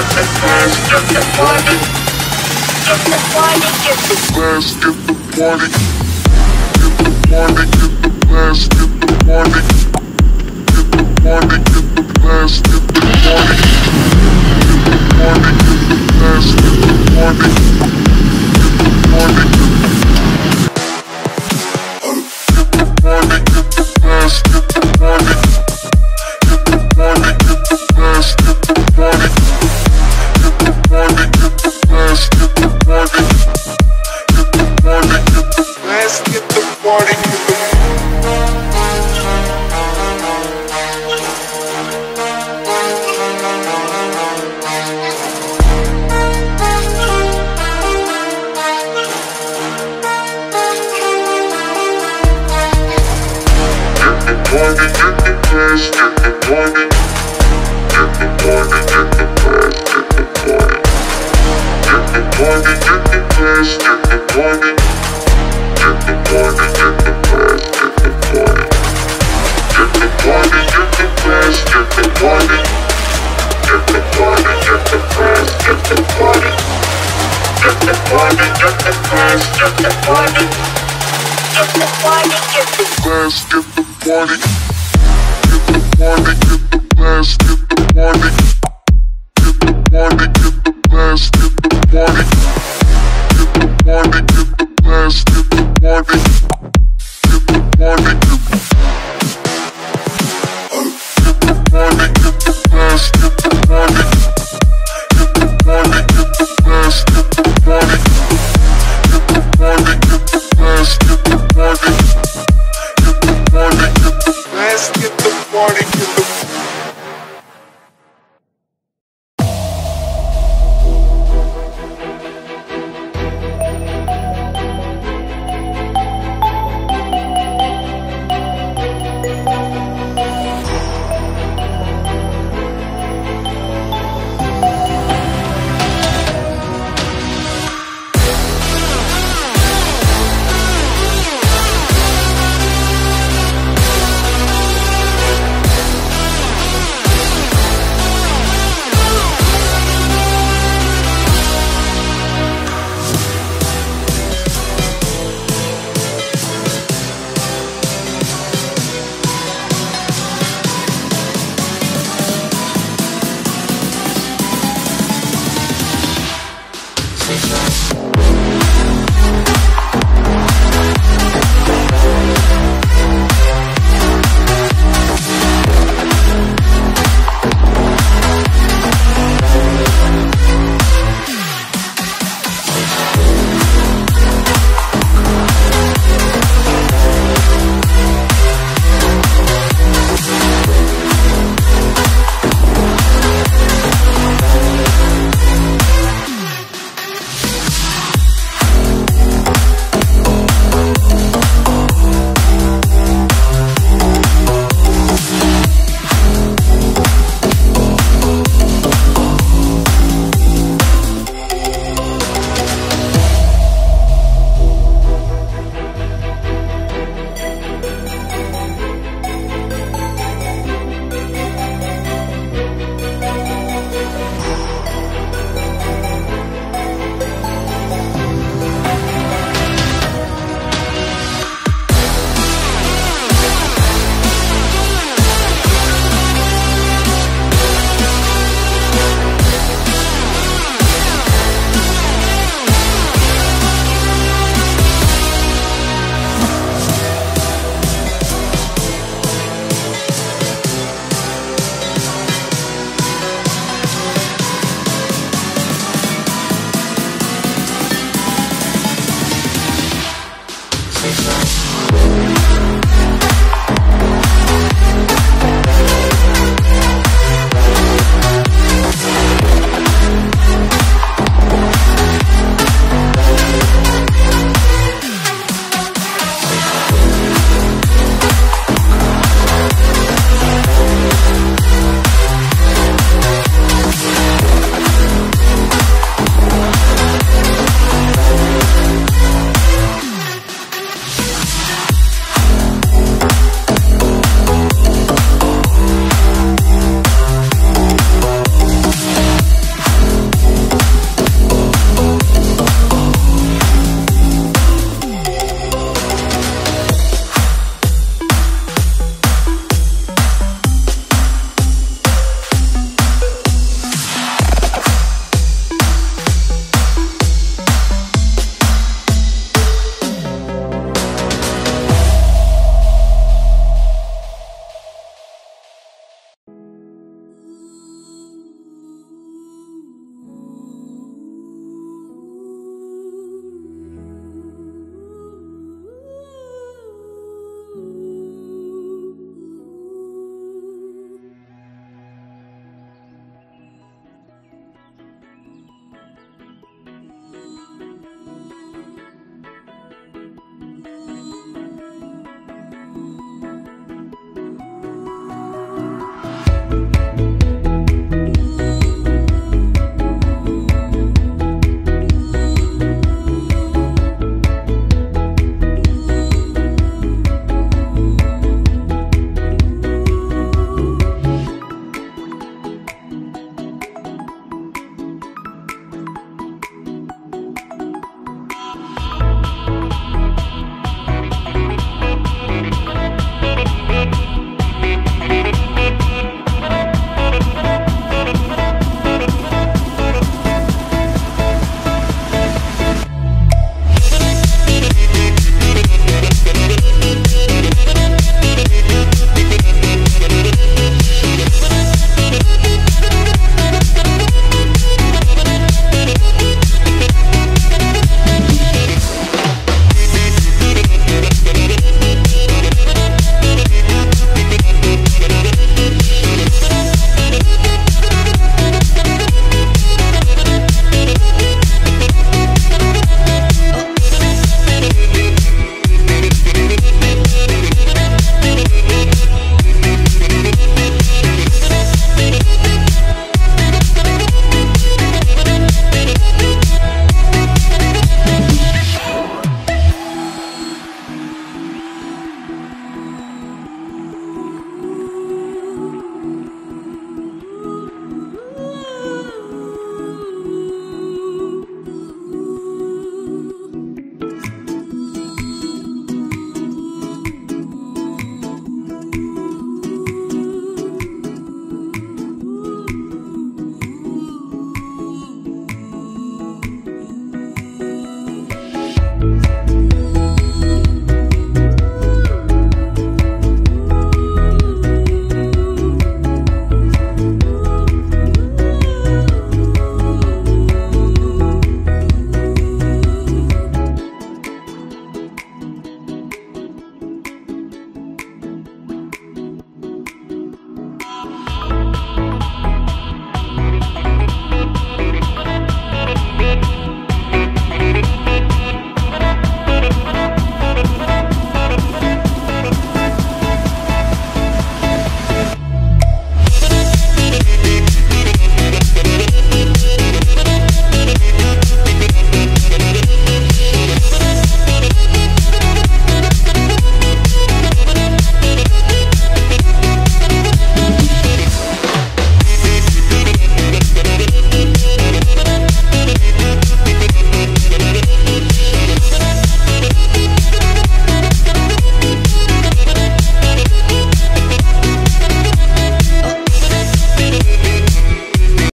Get the flash, get the party. Get the party, get the flash, get the party. Get the party, get the flash, get the party. Get the party, get the flash, get the party. Party, get the blast, get the party. Get the party. Get the party, get the blast, get the party. Get the party, get the